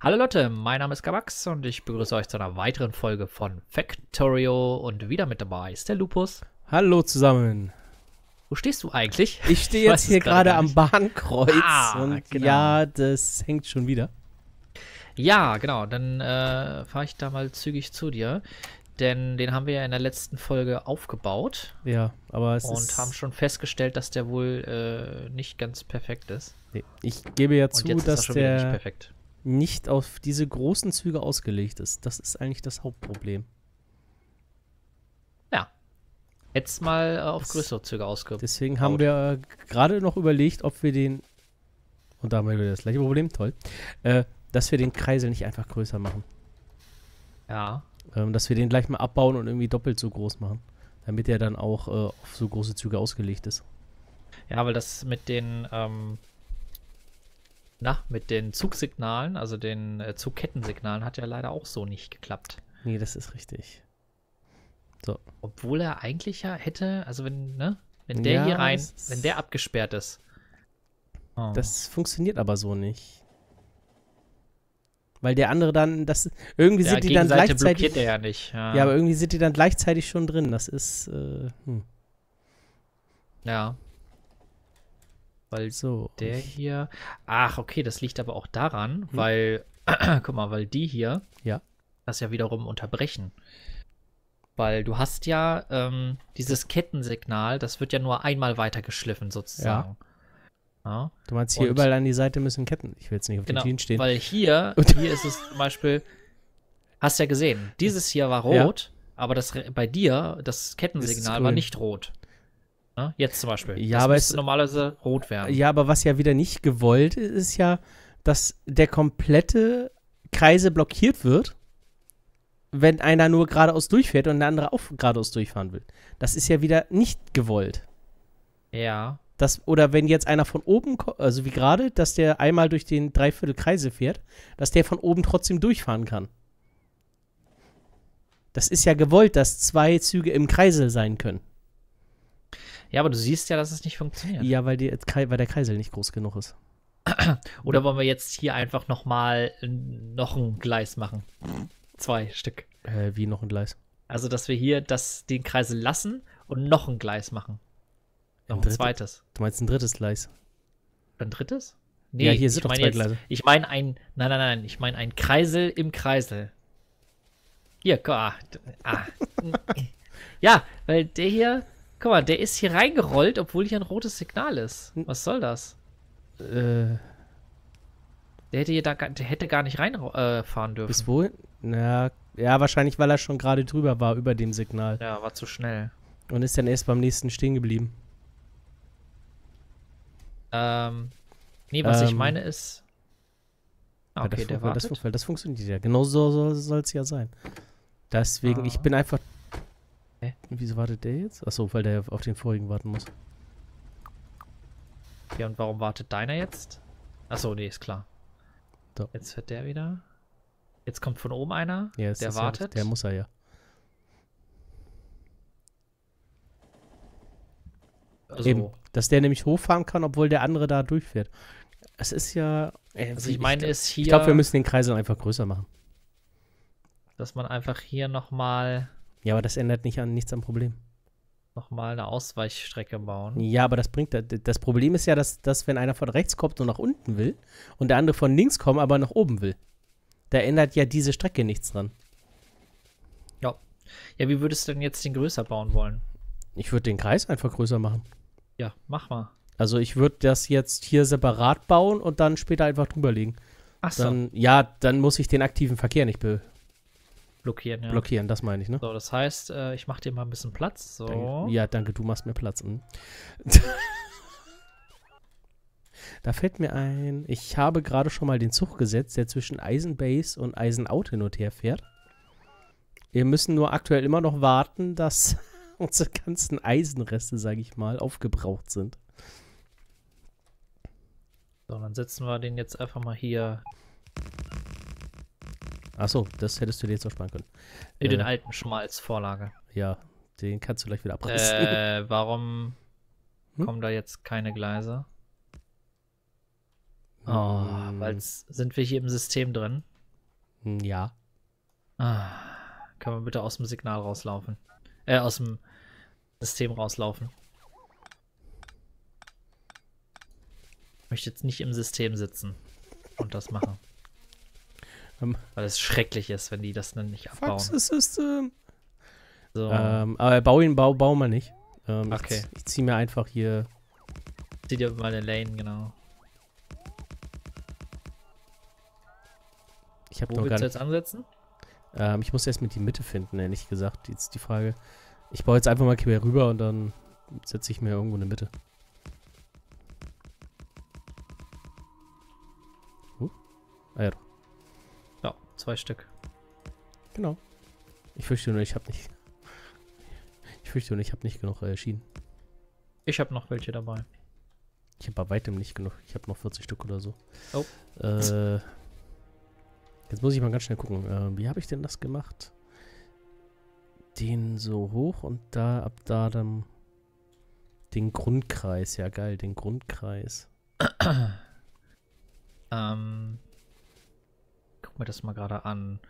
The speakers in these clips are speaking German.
Hallo Leute, mein Name ist Gabax und ich begrüße euch zu einer weiteren Folge von Factorio und wieder mit dabei ist der Lupus. Hallo zusammen. Wo stehst du eigentlich? Ich stehe jetzt hier gerade am Bahnkreuz Ah, und genau. ja, das hängt schon wieder. Ja, genau, dann äh, fahre ich da mal zügig zu dir, denn den haben wir ja in der letzten Folge aufgebaut Ja, aber es und ist. haben schon festgestellt, dass der wohl äh, nicht ganz perfekt ist. Nee, ich gebe ja zu, dass wieder nicht der perfekt. Nicht auf diese großen Züge ausgelegt ist. Das ist eigentlich das Hauptproblem. Ja. Jetzt mal äh, auf Das- größere Züge ausgebaut. Deswegen haben wir äh, gerade noch überlegt, ob wir den. Und da haben wir wieder das gleiche Problem, toll. Äh, dass wir den Kreisel nicht einfach größer machen. Ja. Ähm, dass wir den gleich mal abbauen und irgendwie doppelt so groß machen. Damit er dann auch äh, auf so große Züge ausgelegt ist. Ja, weil das mit den, ähm, na, mit den Zugsignalen, also den äh, Zugkettensignalen, hat ja leider auch so nicht geklappt. Nee, das ist richtig. Obwohl er eigentlich ja hätte, also wenn, ne, wenn der Ja, hier rein, wenn der abgesperrt ist. Oh. Das funktioniert aber so nicht. Weil der andere dann, das irgendwie ja, sind die dann gleichzeitig. blockiert er ja nicht. Ja, Ja, aber irgendwie sind die dann gleichzeitig schon drin. Das ist, äh, hm. ja. Weil so. der hier, ach, okay, das liegt aber auch daran, Hm. weil, guck mal, weil die hier, Ja. das ja wiederum unterbrechen. Weil du hast ja ähm, dieses Kettensignal, das wird ja nur einmal weitergeschliffen sozusagen. Ja. Du meinst hier und- überall an die Seite müssen Ketten. Ich will jetzt nicht auf Genau, den Schienen stehen. weil hier, Und- hier ist es zum Beispiel, hast ja gesehen, dieses hier war Ja. rot, aber das bei dir, das Kettensignal war nicht rot. Ne? Jetzt zum Beispiel. Ja, das aber es- normalerweise rot werden. Ja, aber was ja wieder nicht gewollt ist, ist ja, dass der komplette Kreise blockiert wird, wenn einer nur geradeaus durchfährt und der andere auch geradeaus durchfahren will. Das ist ja wieder nicht gewollt. ja. Das, oder wenn jetzt einer von oben, also wie gerade, dass der einmal durch den Dreiviertel Kreise fährt, dass der von oben trotzdem durchfahren kann. Das ist ja gewollt, dass zwei Züge im Kreisel sein können. Ja, aber du siehst ja, dass es nicht funktioniert. Ja, weil, die, weil der Kreisel nicht groß genug ist. Oder wollen wir jetzt hier einfach noch mal äh, noch ein Gleis machen? Zwei Stück. Äh, wie noch ein Gleis. Also, dass wir hier das, den Kreisel lassen und noch ein Gleis machen. Noch Ein ein zweites. Du meinst ein drittes Gleis. Ein drittes? Ja, hier sind doch zwei jetzt- Gleise. Ich meine ein, nein, nein, nein, ich meine ein Kreisel im Kreisel. Hier, guck mal. Ah. ja, weil der hier, guck mal, der ist hier reingerollt, obwohl hier ein rotes Signal ist. Was soll das? Äh, Der hätte hier da, gar- der hätte gar nicht reinfahren äh, fahren dürfen. bis wohin? Na, ja, wahrscheinlich, weil er schon gerade drüber war, über dem Signal. ja, war zu schnell. Und ist dann erst beim nächsten stehen geblieben. Ähm, nee, was ich Ähm, meine ist. Ah, okay, das, der weil das, das funktioniert ja. Genau so soll es ja sein. Deswegen, ich Ah. bin einfach. Wieso wartet der jetzt? Achso, weil der auf den vorigen warten muss. Ja, und warum wartet deiner jetzt? Achso, nee, ist klar. So. Jetzt wird der wieder. Jetzt kommt von oben einer. Ja, der ist ja- wartet. der muss er ja. also, Eben. Dass der nämlich hochfahren kann, obwohl der andere da durchfährt. Es ist ja. äh, also ich meine, ist hier, Ich glaube, wir müssen den Kreisel einfach größer machen. dass man einfach hier nochmal Ja, aber das ändert nicht an nichts am Problem. noch mal eine Ausweichstrecke bauen. Ja, aber das bringt. Das Problem ist ja, dass, dass wenn einer von rechts kommt und nach unten will und der andere von links kommt, aber nach oben will. Da ändert ja diese Strecke nichts dran. Ja, wie würdest du denn jetzt den größer bauen wollen? Ich würde den Kreis einfach größer machen. Ja, mach mal. Also ich würde das jetzt hier separat bauen und dann später einfach drüberlegen. Achso, Dann, ja, dann muss ich den aktiven Verkehr nicht be blockieren, ja. blockieren, das meine ich, ne? So, das heißt, äh, ich mache dir mal ein bisschen Platz. So. Danke. Ja, danke, du machst mir Platz. hm. da fällt mir ein, ich habe gerade schon mal den Zug gesetzt, der zwischen Eisenbase und Eisenaut hin und her fährt. Wir müssen nur aktuell immer noch warten, dass unsere ganzen Eisenreste, sage ich mal, aufgebraucht sind. So, dann setzen wir den jetzt einfach mal hier. Achso, das hättest du dir jetzt auch sparen können. Den Äh. alten schon mal als Vorlage. Ja, den kannst du gleich wieder abreißen. Äh, warum Hm? kommen da jetzt keine Gleise? Oh, Hm. weil sind wir hier im System drin? Hm, Ja. Ah, kann man bitte aus dem Signal rauslaufen? Äh, aus dem System rauslaufen. Ich möchte jetzt nicht im System sitzen und das machen. Ähm. Weil es schrecklich ist, wenn die das dann nicht abbauen. Fax System. So, Ähm, aber bau ihn, bau, bau mal nicht. Ähm, Okay. Ich, ich ziehe mir einfach hier. zieh dir mal eine Lane, genau. Ich habe noch gar willst du nicht. jetzt ansetzen? Ähm, ich muss erst mit die Mitte finden, ehrlich gesagt. Jetzt die Frage. Ich baue jetzt einfach mal quer rüber und dann setze ich mir irgendwo eine Mitte. Uh. Ah ja, doch. Zwei Stück. Genau. Ich fürchte nur, ich habe nicht. Ich fürchte nur, ich habe nicht genug äh, Schienen. Ich habe noch welche dabei. Ich habe bei weitem nicht genug. Ich habe noch 40 Stück oder so. Oh. Äh, jetzt muss ich mal ganz schnell gucken. Äh, wie habe ich denn das gemacht? Den so hoch und da ab da dann den Grundkreis. Ja, geil, den Grundkreis. Ähm, guck mir das mal gerade an.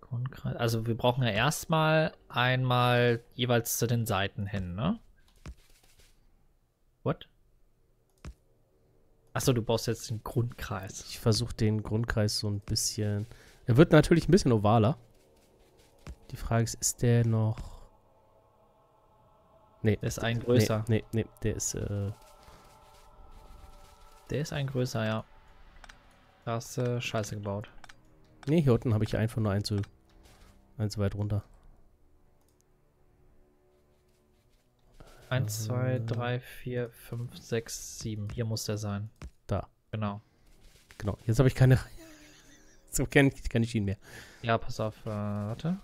Grundkreis. Also wir brauchen ja erstmal einmal jeweils zu den Seiten hin, ne? What? Achso, du baust jetzt den Grundkreis. Ich versuche den Grundkreis so ein bisschen. Er wird natürlich ein bisschen ovaler. Die Frage ist, ist der noch. Nee. Der ist ein größer. Nee, nee, nee der ist. Äh, Der ist ein größer, ja. Da hast du Scheiße gebaut. Nee, hier unten habe ich einfach nur ein zu, ein zu weit runter. Eins, zwei, Äh. drei, vier, fünf, sechs, sieben. Hier muss der sein. Da. Genau. Genau. Jetzt habe ich keine. Jetzt habe ich keine, Schienen mehr. Ja, pass auf, äh, warte.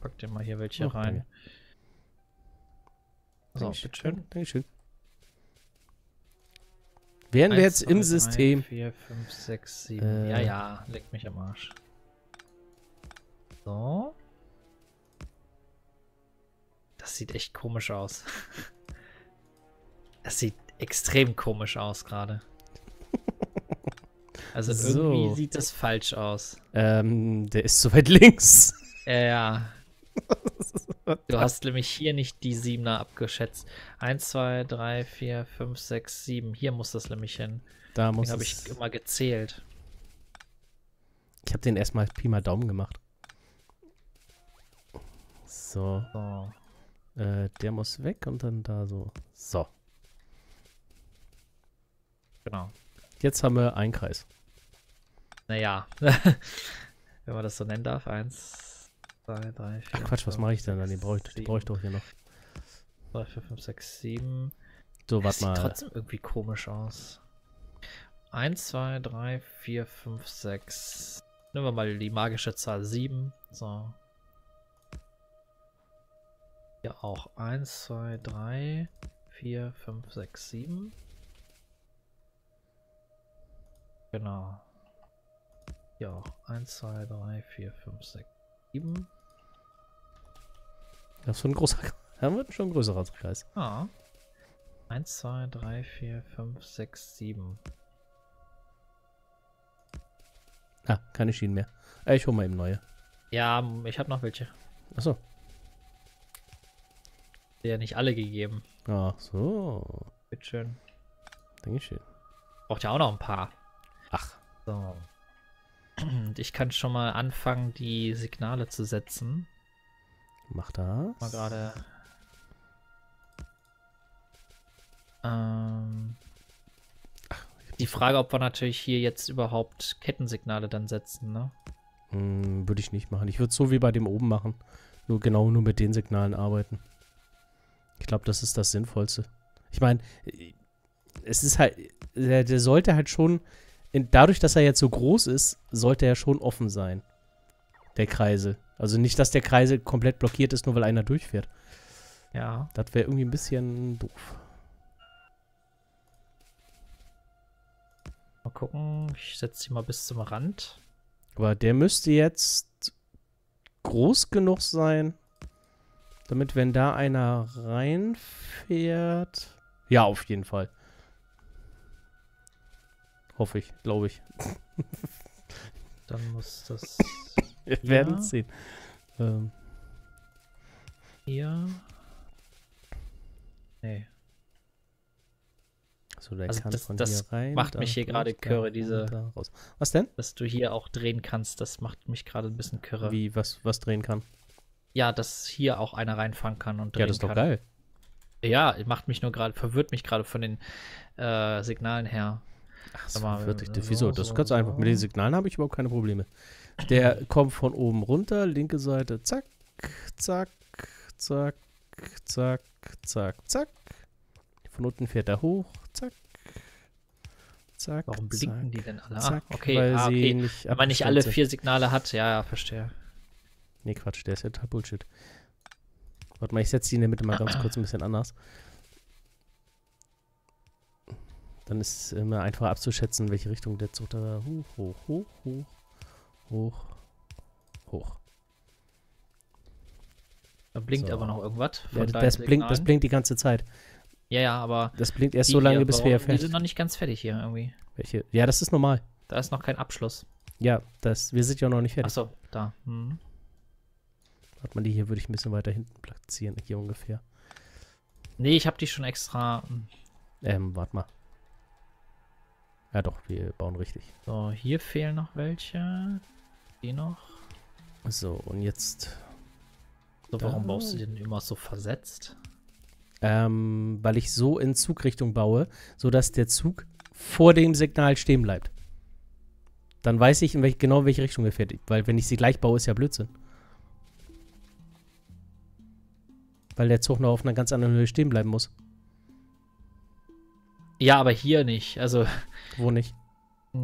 Pack dir mal hier welche Oh, rein. danke. So, bitteschön. Dankeschön. Wären wir jetzt im zwei, System. Drei, vier, fünf, sechs, sieben. Äh. Ja, ja, leck mich am Arsch. So. Das sieht echt komisch aus. Das sieht extrem komisch aus gerade. Also So. irgendwie sieht das falsch aus. Ähm, der ist zu weit links. Ja, ja. Du hast nämlich hier nicht die Siebener abgeschätzt. Eins, zwei, drei, vier, fünf, sechs, sieben. Hier muss das nämlich hin. Da muss Den habe ich immer gezählt. Ich habe den erstmal Pi mal Daumen gemacht. So, So. äh, der muss weg und dann da so. So, Genau. jetzt haben wir einen Kreis. Naja. Wenn man das so nennen darf. Eins, zwei, drei, vier. Ach Quatsch, was mache ich denn dann? Sechs, brauche ich, brauch ich doch hier noch. Drei, vier, fünf, sechs, sieben. So, Das warte sieht mal. trotzdem irgendwie komisch aus. Eins, zwei, drei, vier, fünf, sechs. Nehmen wir mal die magische Zahl sieben. So. Hier auch. Eins, zwei, drei, vier, fünf, sechs, sieben. Genau. Hier auch. Eins, zwei, drei, vier, fünf, sechs, sieben. Das ist schon ein großer Da wird schon ein größerer Kreis. Ah. 1, 2, 3, 4, 5, 6, 7. Ah, keine Schienen mehr. Äh, ich hole mal eben neue. Ja, ich habe noch welche. Achso. Dir ja nicht alle gegeben. Ach so. Bitteschön. Dankeschön. Braucht ja auch noch ein paar. Ach. So. Und ich kann schon mal anfangen, die Signale zu setzen. Mach das. Mal gerade. Ähm, die Frage, ob wir natürlich hier jetzt überhaupt Kettensignale dann setzen, ne? Hm, würde ich nicht machen. Ich würde es so wie bei dem oben machen. Nur genau nur mit den Signalen arbeiten. Ich glaube, das ist das Sinnvollste. Ich meine, es ist halt, der, der sollte halt schon, in, dadurch, dass er jetzt so groß ist, sollte er schon offen sein. Der Kreisel. Also nicht, dass der Kreisel komplett blockiert ist, nur weil einer durchfährt. Ja. Das wäre irgendwie ein bisschen doof. Mal gucken. Ich setze die mal bis zum Rand. Aber der müsste jetzt groß genug sein, damit, wenn da einer reinfährt. Ja, auf jeden Fall. Hoffe ich, glaube ich. dann muss das Wir Ja. werden sehen. Ähm, hier. Nee. so, der Also kann das- von das hier rein. macht mich hier gerade da kirre, diese-. Was denn? Dass du hier auch drehen kannst, das macht mich gerade ein bisschen kirre. Wie, was, was drehen kann? Ja, dass hier auch einer reinfahren kann und drehen Ja, das ist doch kann. geil. Ja, macht mich nur gerade, verwirrt mich gerade von den äh, Signalen her. Ach, Sag mal, verwirrt dich. so, Wieso? Das ist ganz einfach. Mit den Signalen habe ich überhaupt keine Probleme. Der kommt von oben runter, linke Seite, zack, zack, zack, zack, zack, zack. Von unten fährt er hoch, zack, zack, Warum zack, blinken die denn alle? zack, ah, okay, weil ah, sie okay. nicht Wenn man nicht alle vier Signale hat, ja, ja, verstehe. Nee, Quatsch, der ist ja total Bullshit. Warte mal, ich setze die in der Mitte mal ganz kurz ein bisschen anders. Dann ist es immer einfacher abzuschätzen, in welche Richtung der Zug da hoch, hoch, hoch, hoch, hoch, hoch. Da blinkt So. aber noch irgendwas. Ja, das, blinkt, das blinkt die ganze Zeit. Ja, ja, aber. Das blinkt erst so lange, hier bis wir hier Die fertig sind noch nicht ganz fertig hier irgendwie. Welche? Ja, das ist normal. Da ist noch kein Abschluss. Ja, das, wir sind ja noch nicht fertig. Achso, da. Hm. Warte mal, die hier würde ich ein bisschen weiter hinten platzieren, hier ungefähr. Nee, ich habe die schon extra. hm. Ähm, warte mal. Ja doch, wir bauen richtig. So, hier fehlen noch welche. Die noch. So, und jetzt So, Da. warum baust du den immer so versetzt? ähm, weil ich so in Zugrichtung baue, sodass der Zug vor dem Signal stehen bleibt. Dann weiß ich, in welch, genau in welche Richtung er fährt. Weil wenn ich sie gleich baue, ist ja Blödsinn. Weil der Zug noch auf einer ganz anderen Höhe stehen bleiben muss. Ja, aber hier nicht. Also, Wo nicht?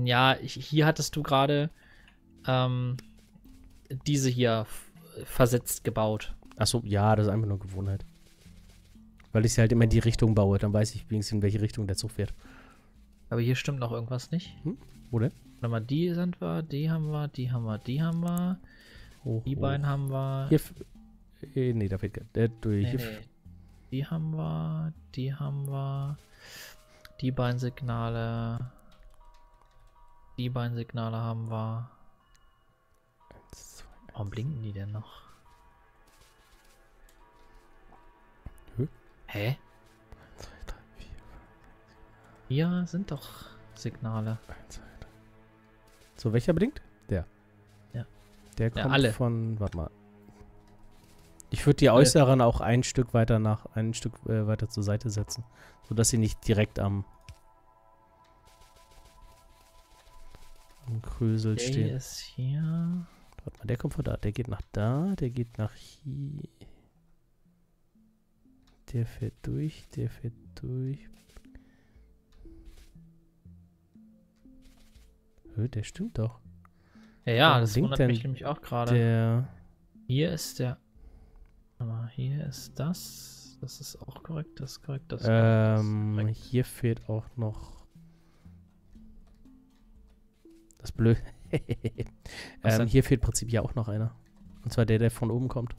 ja, hier hattest du gerade ähm, diese hier versetzt gebaut. Achso, ja, das ist einfach nur Gewohnheit. Weil ich sie halt immer in die Richtung baue, dann weiß ich wenigstens, in welche Richtung der Zug fährt. Aber hier stimmt noch irgendwas nicht. Wo denn? Warte mal, die sind wir, die haben wir, die haben wir, die haben wir, Hoch, die hoch. beiden haben wir. Hier, äh, nee, da fehlt gar- der durch. nee, nee. Die haben wir, die haben wir, die beiden Signale, die beiden Signale haben wir. Warum blinken die denn noch? Hä? Hä? Hier sind doch Signale. So, welcher blinkt? Der. Ja. Der Ja, kommt alle. von, warte mal. Ich würde die äußeren auch ein Stück weiter nach, ein Stück äh, weiter zur Seite setzen, sodass sie nicht direkt am, am Krösel Der stehen. hier ist hier. Warte mal, der kommt von da. Der geht nach da, der geht nach hier. Der fährt durch, der fährt durch. Hö, der stimmt doch. Ja, ja, Warum das wundert denn mich nämlich auch gerade. Der. Hier ist der. Hier ist das. Das ist auch korrekt, das ist korrekt, das ist Ähm, korrekt. hier fehlt auch noch. Das blöd. Ähm, hier fehlt im Prinzip ja auch noch einer. Und zwar der, der von oben kommt.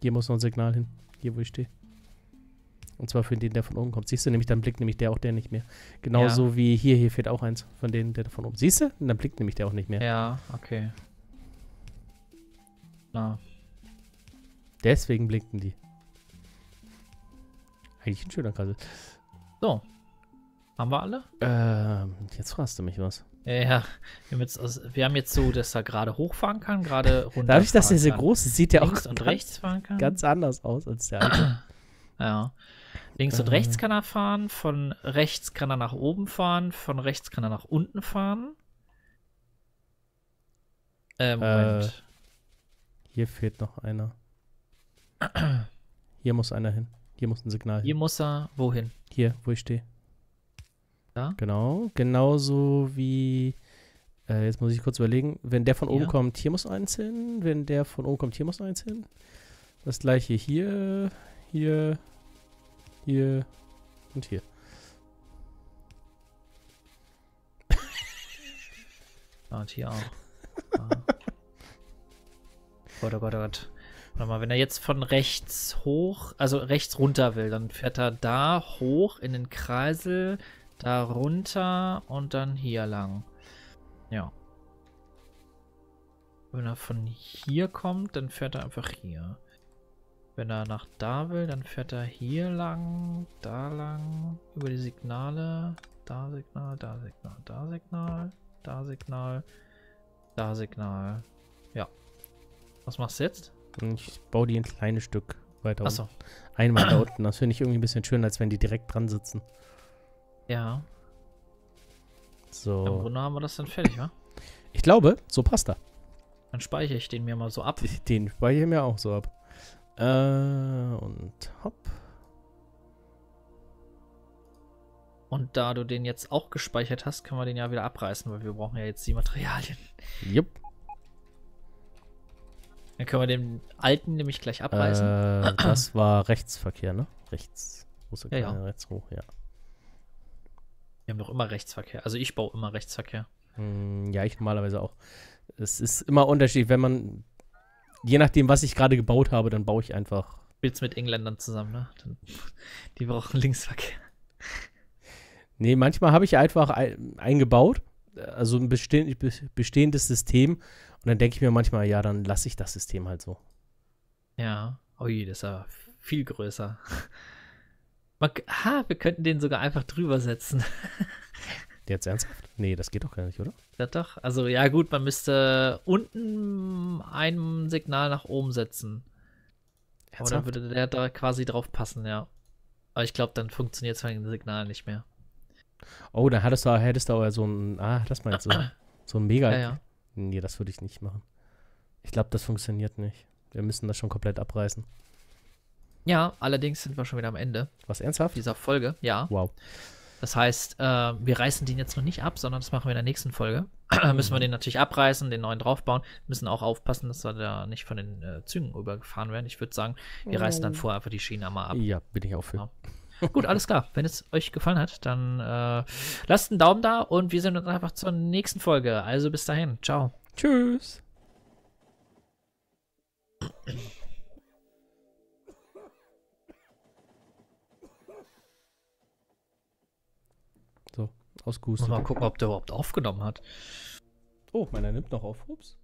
Hier muss noch ein Signal hin. Hier, wo ich stehe. Und zwar für den, der von oben kommt. Siehst du, nämlich dann blickt nämlich der auch der nicht mehr. Genauso wie hier, hier fehlt auch eins von denen, der von oben. Siehst du? Und dann blickt nämlich der auch nicht mehr. Ja, okay. Na, Deswegen blinkten die. Eigentlich ein schöner Kassel. so. Haben wir alle? Ähm, jetzt fragst du mich was. Ja, ja. Wir haben jetzt, aus- wir haben jetzt so, dass er gerade hochfahren kann, gerade runter. Dadurch, dass er so groß ist, sieht der auch und ganz, rechts fahren kann. ganz anders aus als der alte. Ja. Links und Äh. rechts kann er fahren, von rechts kann er nach oben fahren, von rechts kann er nach unten fahren. Äh, Moment. Hier fehlt noch einer. Hier muss einer hin. Hier muss ein Signal Hier hin. muss er wohin? Hier, wo ich stehe. Da? Genau. Genauso wie. Äh, jetzt muss ich kurz überlegen. Wenn der von oben Hier? kommt, hier muss eins hin. Wenn der von oben kommt, hier muss eins hin. Das gleiche hier, hier, hier und hier. Ja, und hier auch. Gott, oh Gott, oh Gott. Warte mal, wenn er jetzt von rechts hoch, also rechts runter will, dann fährt er da hoch in den Kreisel, Da runter und dann hier lang. Ja. Wenn er von hier kommt, dann fährt er einfach hier. Wenn er nach da will, dann fährt er hier lang, da lang, über die Signale, da Signal, da Signal, da Signal, da Signal, da Signal. Was machst du jetzt? Ich baue die ein kleines Stück weiter unten. Achso. Einmal da unten. Das finde ich irgendwie ein bisschen schöner, als wenn die direkt dran sitzen. Ja. Im So. Grunde haben wir das dann fertig, wa? Ich glaube, so passt er. Dann speichere ich den mir mal so ab. Den speichere ich mir auch so ab. Äh, und hopp. Und da du den jetzt auch gespeichert hast, können wir den ja wieder abreißen, weil wir brauchen ja jetzt die Materialien. Jupp. Dann können wir den alten nämlich gleich abreißen. Äh, das war Rechtsverkehr, ne? Rechts. Große Ja, ja. rechts hoch, ja. Wir haben doch immer Rechtsverkehr. Also ich baue immer Rechtsverkehr. Hm, ja, ich normalerweise auch. Es ist immer unterschiedlich, wenn man. Je nachdem, was ich gerade gebaut habe, dann baue ich einfach. Spielst mit Engländern zusammen, ne? Dann, die brauchen Linksverkehr. Nee, manchmal habe ich einfach ein, eingebaut, also ein besteh be- bestehendes System. Und dann denke ich mir manchmal, ja, dann lasse ich das System halt so. Ja. Ui, das ist ja viel größer. Man, ha, wir könnten den sogar einfach drüber setzen. Jetzt ernsthaft? Nee, das geht doch gar nicht, oder? Ja, doch. Also, ja, gut, man müsste unten ein Signal nach oben setzen. Aber dann Ernsthaft? würde der da quasi drauf passen, ja. Aber ich glaube, dann funktioniert es von den Signalen nicht mehr. Oh, dann hattest du, hättest du aber so ein. Ah, das meinst du. So ein Mega. Ja, ja. Nee, das würde ich nicht machen. Ich glaube, das funktioniert nicht. Wir müssen das schon komplett abreißen. Ja, allerdings sind wir schon wieder am Ende Was, ernsthaft? dieser Folge. Ja. Wow. Das heißt, äh, wir reißen den jetzt noch nicht ab, sondern das machen wir in der nächsten Folge. müssen wir den natürlich abreißen, den neuen draufbauen. Müssen auch aufpassen, dass wir da nicht von den äh, Zügen übergefahren werden. Ich würde sagen, wir reißen dann vorher einfach die Schiene einmal ab. Ja, bin ich auch für. Ja. Gut, alles klar. Wenn es euch gefallen hat, dann äh, lasst einen Daumen da und wir sehen uns einfach zur nächsten Folge. Also bis dahin. Ciao. Tschüss. So, Muss ausgehustet. mal gucken, ob der überhaupt aufgenommen hat. Oh, meiner nimmt noch auf. Ups.